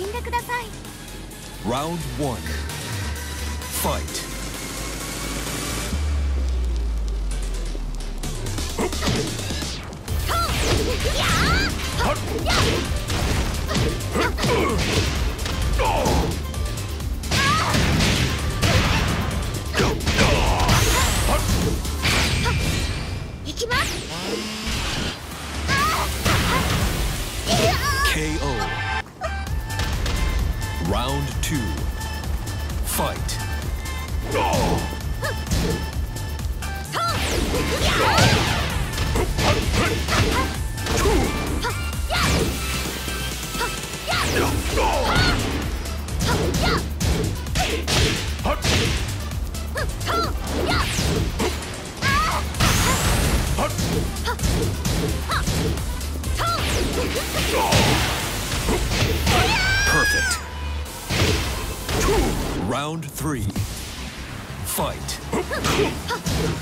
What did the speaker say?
死んでください Round 1 Fight KO Round two. Fight. Perfect. Round three. Fight.